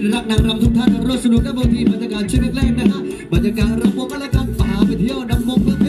ที่รักนางรำทุกท่านร่วมสนุและบบนทีบรรยากาศชีวิตแรกนะฮะบรรยากาศรำวงและการป่าไปเที่ยวดำวงเ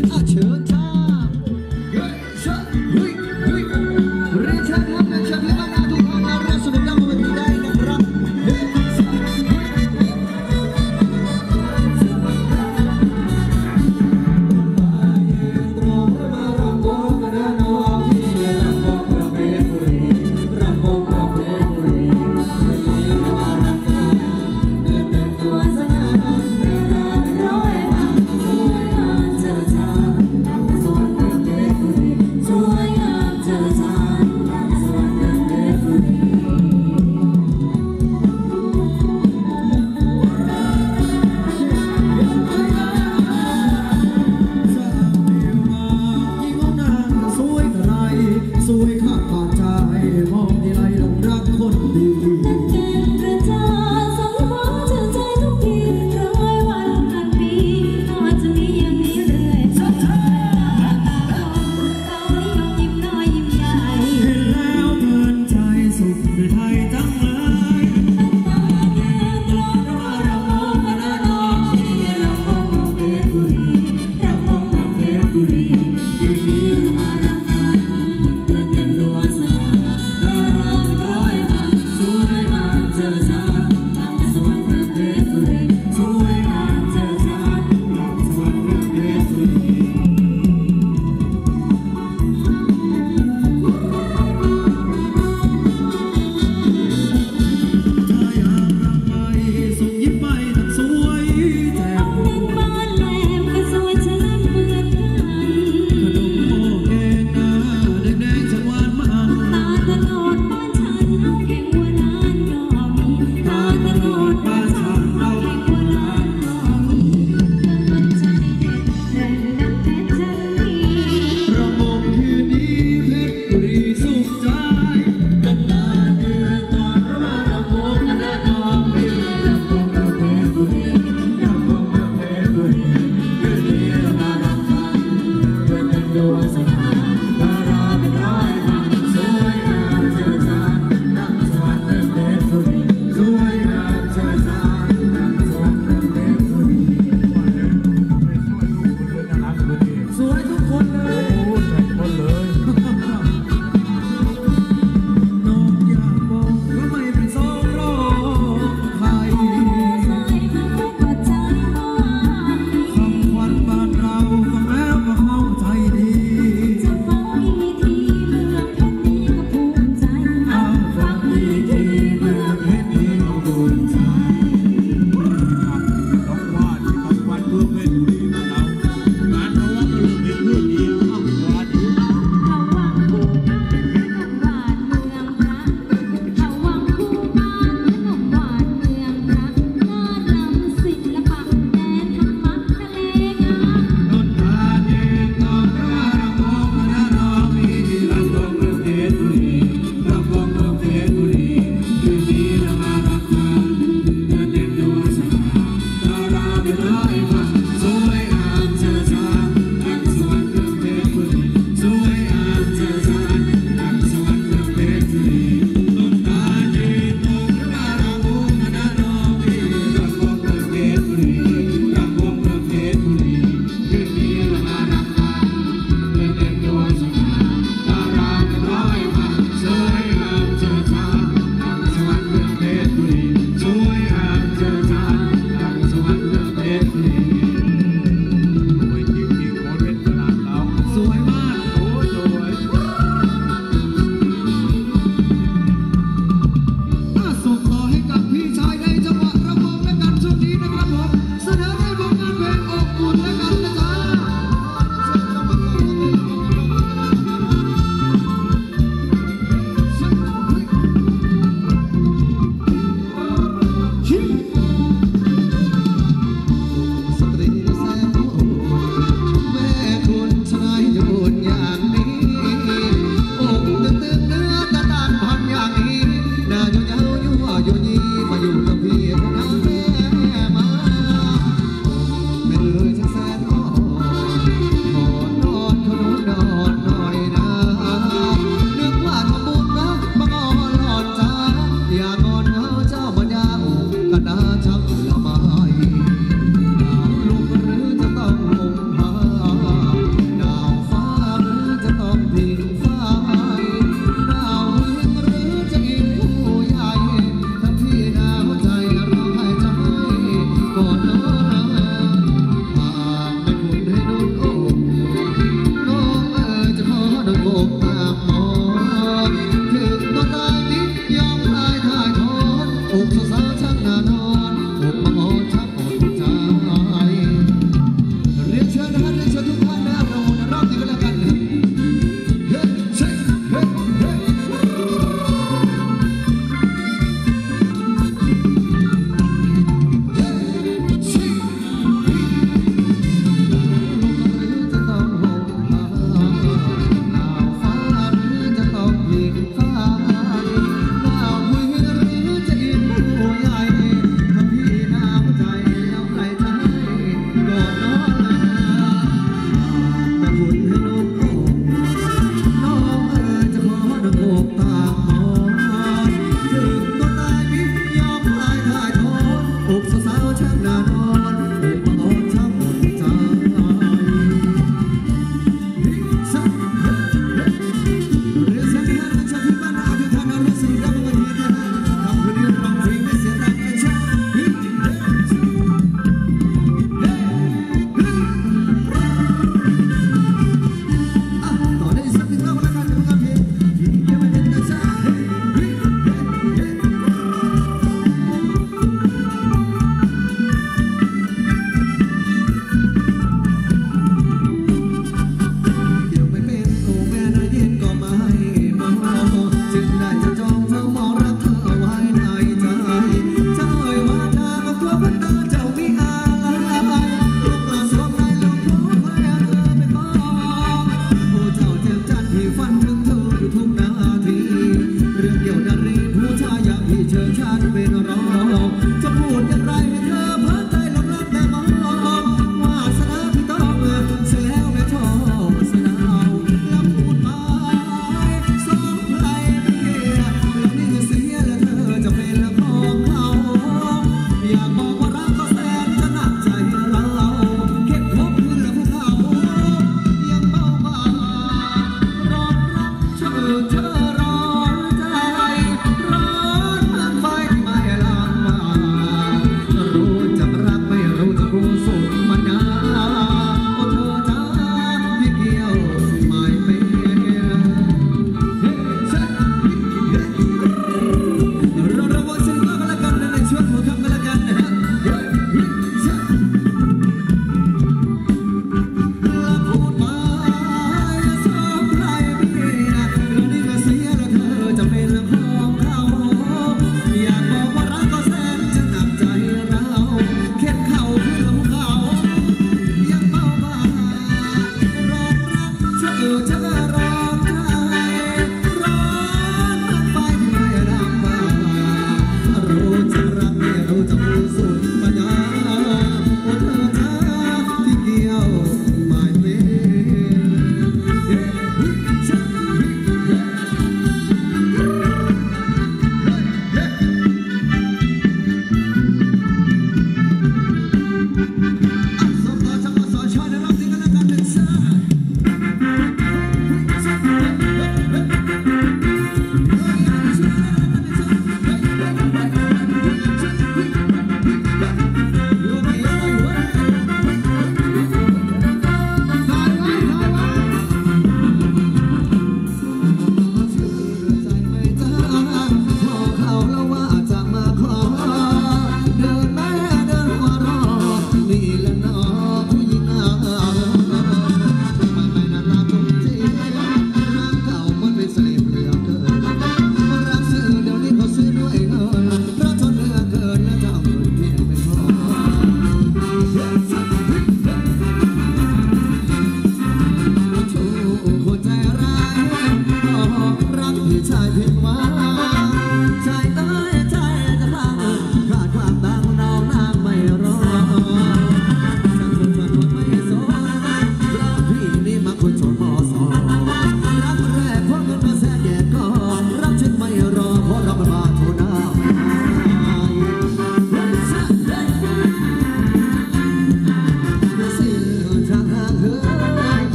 า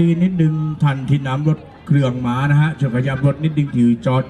ดีนิดนึงทันที่น้ำรถเครื่องมานะฮะช่วยขยับรถนิดนึงถือจอดอยู่